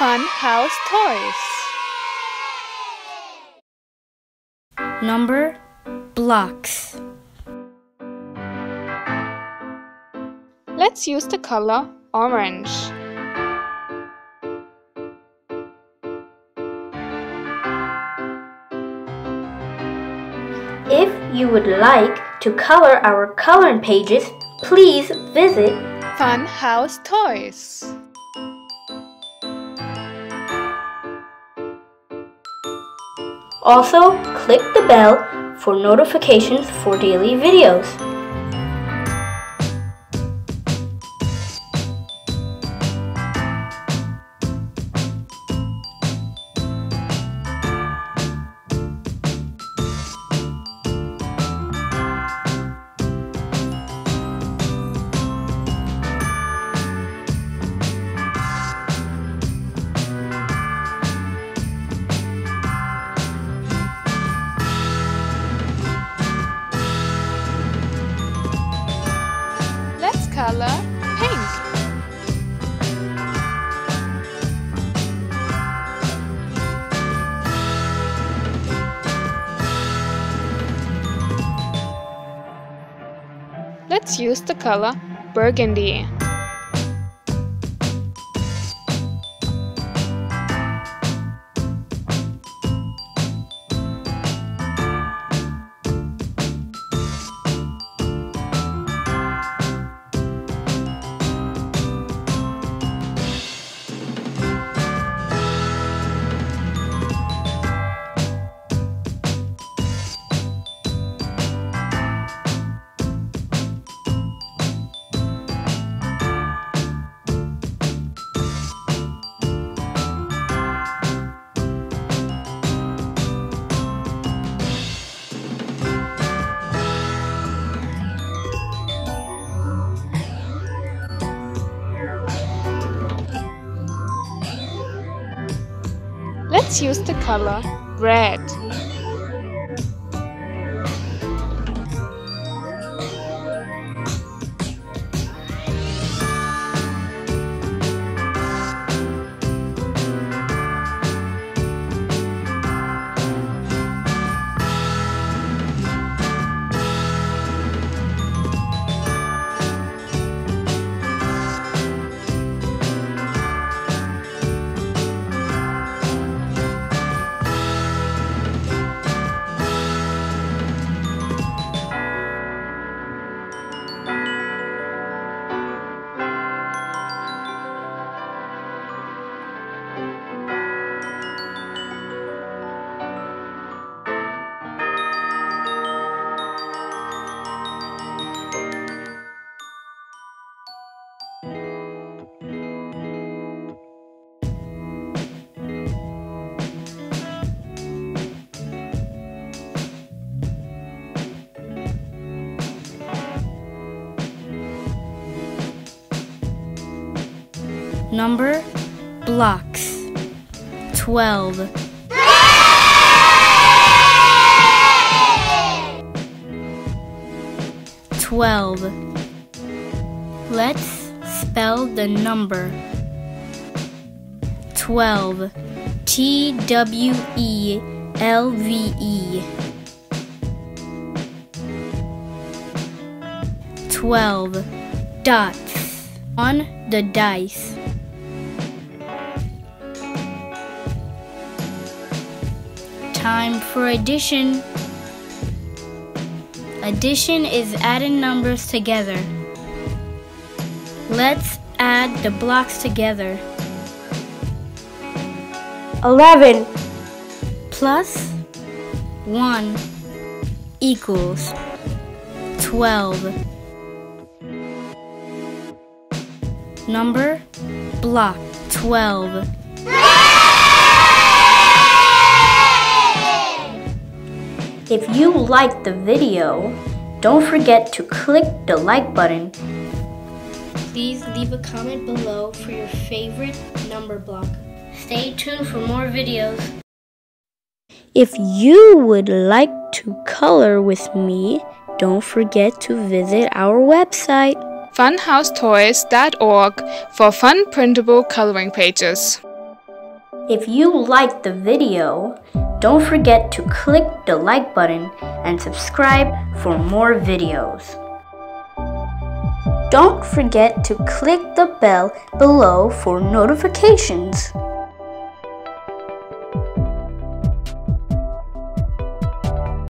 Fun House Toys. Number blocks. Let's use the color orange. If you would like to color our coloring pages, please visit Fun House Toys. Also, click the bell for notifications for daily videos. Color pink. Let's use the color burgundy. Let's use the color red. Number blocks 12. Twelve. Let's spell the number. Twelve. T W E L V E. Twelve dots on the dice. Time for addition. Addition is adding numbers together. Let's add the blocks together. 11 plus 1 equals 12. Number block 12. If you liked the video, don't forget to click the like button. Please leave a comment below for your favorite number block. Stay tuned for more videos. If you would like to color with me, don't forget to visit our website. funhousetoys.org for fun printable coloring pages. If you liked the video, don't forget to click the like button and subscribe for more videos. Don't forget to click the bell below for notifications.